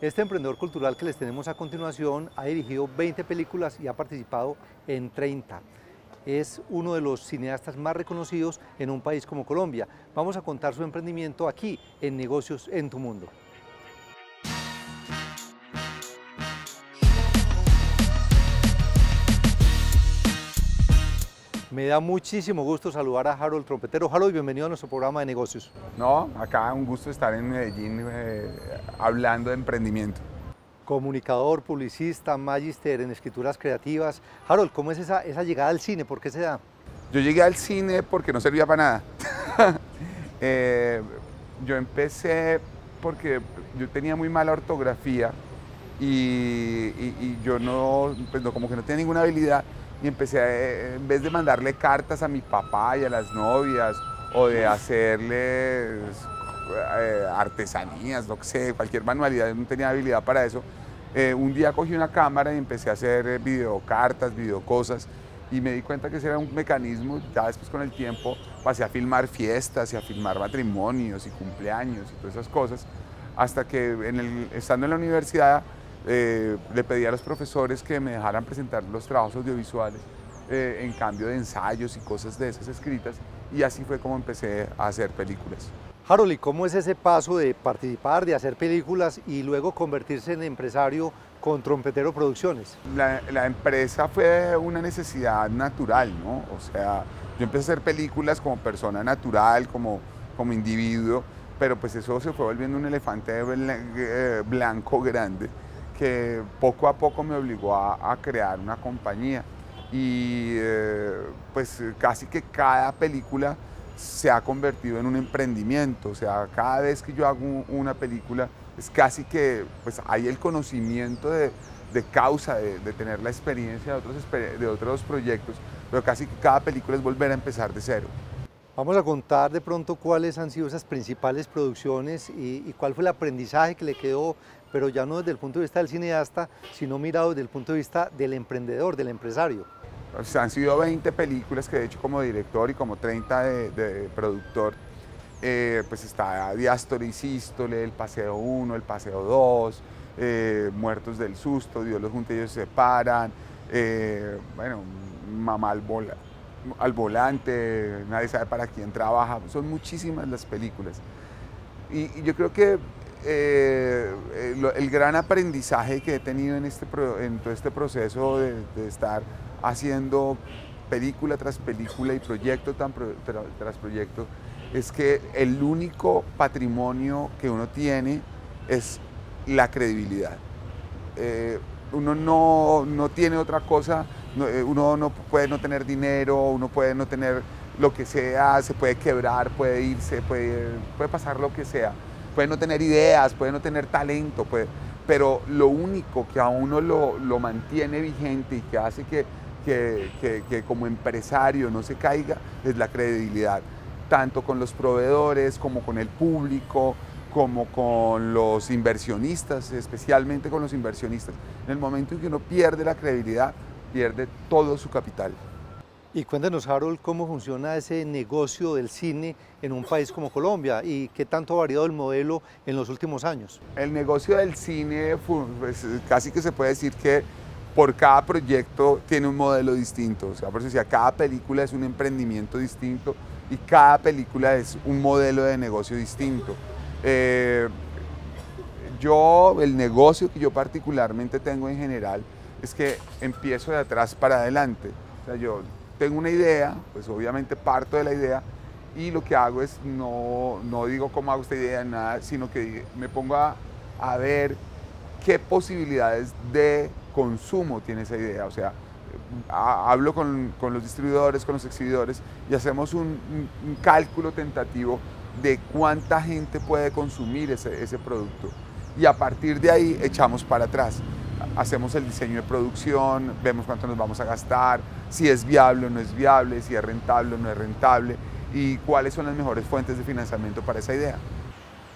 Este emprendedor cultural que les tenemos a continuación ha dirigido 20 películas y ha participado en 30. Es uno de los cineastas más reconocidos en un país como Colombia. Vamos a contar su emprendimiento aquí en Negocios en tu Mundo. Me da muchísimo gusto saludar a Harold Trompetero. Harold, bienvenido a nuestro programa de negocios. No, acá un gusto estar en Medellín eh, hablando de emprendimiento. Comunicador, publicista, magister en escrituras creativas. Harold, ¿cómo es esa, esa llegada al cine? ¿Por qué se da? Yo llegué al cine porque no servía para nada. Eh, yo empecé porque yo tenía muy mala ortografía y, yo no, pues no, como que no tenía ninguna habilidad y empecé, a, en vez de mandarle cartas a mi papá y a las novias, o de hacerles eh, artesanías, no sé, cualquier manualidad, no tenía habilidad para eso. Eh, un día cogí una cámara y empecé a hacer eh, videocartas, videocosas, y me di cuenta que ese era un mecanismo, ya después con el tiempo pasé a filmar fiestas y a filmar matrimonios y cumpleaños y todas esas cosas, hasta que en el, estando en la universidad eh, le pedí a los profesores que me dejaran presentar los trabajos audiovisuales eh, en cambio de ensayos y cosas de esas escritas y así fue como empecé a hacer películas. Harold, ¿y cómo es ese paso de participar, de hacer películas y luego convertirse en empresario con Trompetero Producciones? La, la, empresa fue una necesidad natural, ¿no? O sea, yo empecé a hacer películas como persona natural, como, como individuo, pero pues eso se fue volviendo un elefante eh, blanco grande que poco a poco me obligó a, crear una compañía y eh, pues casi que cada película se ha convertido en un emprendimiento, o sea, cada vez que yo hago una película es casi que pues hay el conocimiento de, causa, de, tener la experiencia de otros, de otros proyectos, pero casi que cada película es volver a empezar de cero. Vamos a contar de pronto cuáles han sido esas principales producciones y, cuál fue el aprendizaje que le quedó pero ya no desde el punto de vista del cineasta, sino mirado desde el punto de vista del emprendedor, del empresario. Pues han sido 20 películas que he hecho como director y como 30 de, productor. Eh, pues está Diástole y Sístole, El Paseo 1, El Paseo 2, eh, Muertos del Susto, Dios los junta y ellos se separan, eh, bueno, Mamá al, al volante, nadie sabe para quién trabaja, son muchísimas las películas. y yo creo que eh, el gran aprendizaje que he tenido en, este, en todo este proceso de, estar haciendo película tras película y proyecto tras proyecto es que el único patrimonio que uno tiene es la credibilidad. Eh, uno no, no, tiene otra cosa, uno no puede no tener dinero, uno puede no tener lo que sea, se puede quebrar, puede irse, puede, puede pasar lo que sea puede no tener ideas, puede no tener talento, puede, pero lo único que a uno lo, lo mantiene vigente y que hace que, que, que, como empresario no se caiga es la credibilidad, tanto con los proveedores como con el público, como con los inversionistas, especialmente con los inversionistas. En el momento en que uno pierde la credibilidad, pierde todo su capital. Y cuéntanos, Harold, cómo funciona ese negocio del cine en un país como Colombia y qué tanto ha variado el modelo en los últimos años. El negocio del cine, pues, casi que se puede decir que por cada proyecto tiene un modelo distinto. O sea, por eso decía, cada película es un emprendimiento distinto y cada película es un modelo de negocio distinto. Eh, yo, el negocio que yo particularmente tengo en general es que empiezo de atrás para adelante. O sea, yo tengo una idea, pues obviamente parto de la idea y lo que hago es, no, no digo cómo hago esta idea, nada, sino que me pongo a, a ver qué posibilidades de consumo tiene esa idea. O sea, hablo con, con, los distribuidores, con los exhibidores y hacemos un, cálculo tentativo de cuánta gente puede consumir ese, ese producto. Y a partir de ahí echamos para atrás hacemos el diseño de producción, vemos cuánto nos vamos a gastar, si es viable o no es viable, si es rentable o no es rentable y cuáles son las mejores fuentes de financiamiento para esa idea.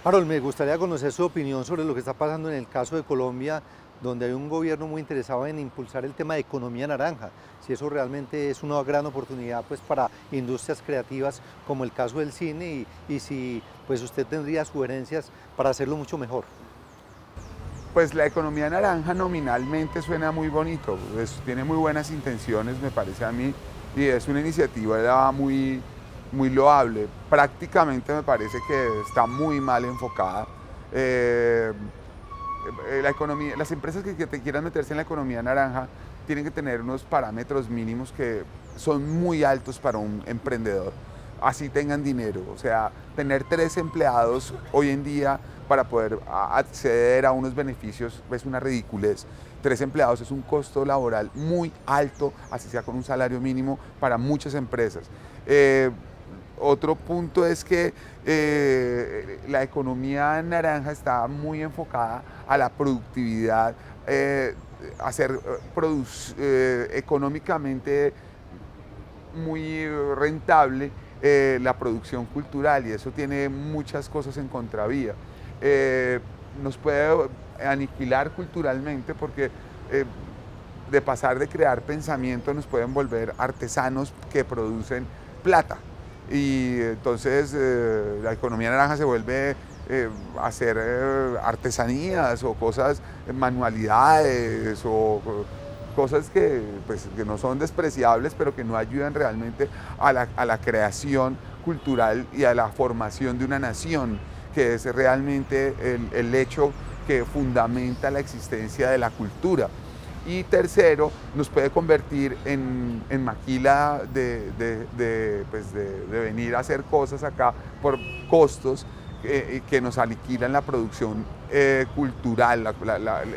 Harold, me gustaría conocer su opinión sobre lo que está pasando en el caso de Colombia, donde hay un gobierno muy interesado en impulsar el tema de economía naranja, si eso realmente es una gran oportunidad pues, para industrias creativas como el caso del cine y, si pues, usted tendría sugerencias para hacerlo mucho mejor. Pues la economía naranja nominalmente suena muy bonito, tiene muy buenas intenciones, me parece a mí, y es una iniciativa muy, muy loable. Prácticamente me parece que está muy mal enfocada. Eh, la economía, las empresas que, que te quieran meterse en la economía naranja tienen que tener unos parámetros mínimos que son muy altos para un emprendedor, así tengan dinero. O sea, tener tres empleados hoy en día para poder acceder a unos beneficios es una ridiculez. Tres empleados es un costo laboral muy alto, así sea con un salario mínimo para muchas empresas. Eh, otro punto es que eh, la economía naranja está muy enfocada a la productividad, eh, a ser económicamente muy rentable la producción cultural y eso tiene muchas cosas en contravía. Eh, nos puede aniquilar culturalmente porque eh, de pasar de crear pensamiento nos pueden volver artesanos que producen plata. Y entonces eh, la economía naranja se vuelve a hacer artesanías o cosas, manualidades o cosas que, pues, que, no son despreciables, pero que no ayudan realmente a la, a la creación cultural y a la formación de una nación que es realmente el, hecho que fundamenta la existencia de la cultura. Y tercero, nos puede convertir en, maquila pues, de, venir a hacer cosas acá por costos eh, que nos aniquilan la producción eh, cultural,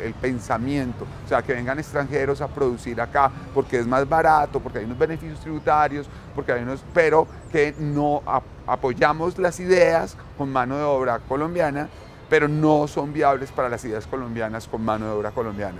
el pensamiento. O sea, que vengan extranjeros a producir acá porque es más barato, porque hay unos beneficios tributarios, porque hay unos, pero que no apoyamos las ideas con mano de obra colombiana, pero no son viables para las ideas colombianas con mano de obra colombiana.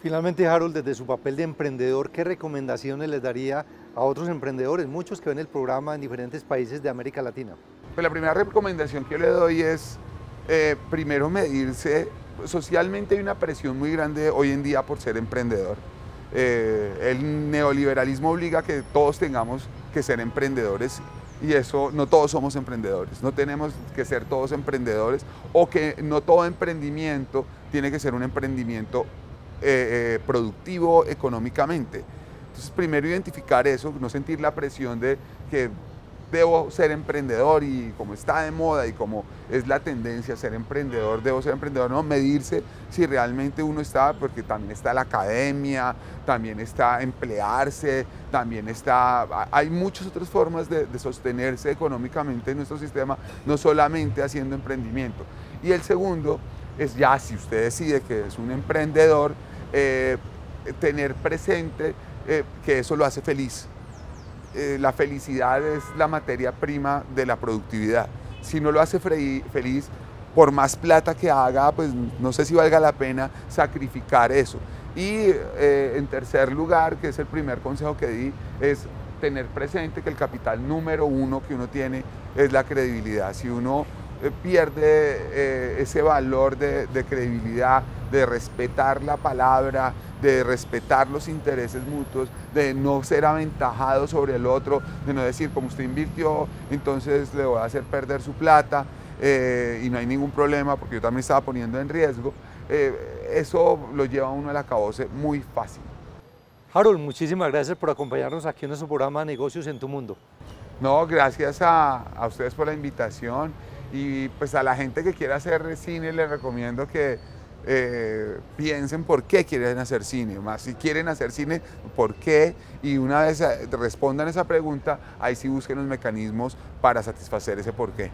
Finalmente, Harold, desde su papel de emprendedor, ¿qué recomendaciones les daría a otros emprendedores, muchos que ven el programa en diferentes países de América Latina? Pues la primera recomendación que le doy es, eh, primero, medirse. Socialmente hay una presión muy grande hoy en día por ser emprendedor. Eh, el neoliberalismo obliga a que todos tengamos que ser emprendedores y eso no todos somos emprendedores, no tenemos que ser todos emprendedores o que no todo emprendimiento tiene que ser un emprendimiento eh, productivo económicamente. Entonces primero identificar eso, no sentir la presión de que debo ser emprendedor y como está de moda y como es la tendencia ser emprendedor, debo ser emprendedor, no, medirse si realmente uno está, porque también está la academia, también está emplearse, también está, hay muchas otras formas de, sostenerse económicamente en nuestro sistema, no solamente haciendo emprendimiento. Y el segundo es ya si usted decide que es un emprendedor, eh, tener presente eh, que eso lo hace feliz eh, la felicidad es la materia prima de la productividad. Si no lo hace feliz, por más plata que haga, pues no sé si valga la pena sacrificar eso. Y eh, en tercer lugar, que es el primer consejo que di, es tener presente que el capital número uno que uno tiene es la credibilidad. Si uno eh, pierde ese valor de credibilidad, de respetar la palabra, de respetar los intereses mutuos, de no ser aventajado sobre el otro, de no decir como usted invirtió, entonces le voy a hacer perder su plata eh, y no hay ningún problema porque yo también estaba poniendo en riesgo. Eh, eso lo lleva a uno al acabose muy fácil. Harold, muchísimas gracias por acompañarnos aquí en nuestro programa Negocios en tu Mundo. No, gracias a, a ustedes por la invitación y pues a la gente que quiera hacer cine les recomiendo que eh, piensen por qué quieren hacer cine, más si quieren hacer cine, por qué, y una vez eh, respondan esa pregunta, ahí sí busquen los mecanismos para satisfacer ese por qué.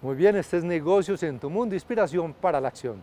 Muy bien, este es Negocios en tu Mundo, inspiración para la acción.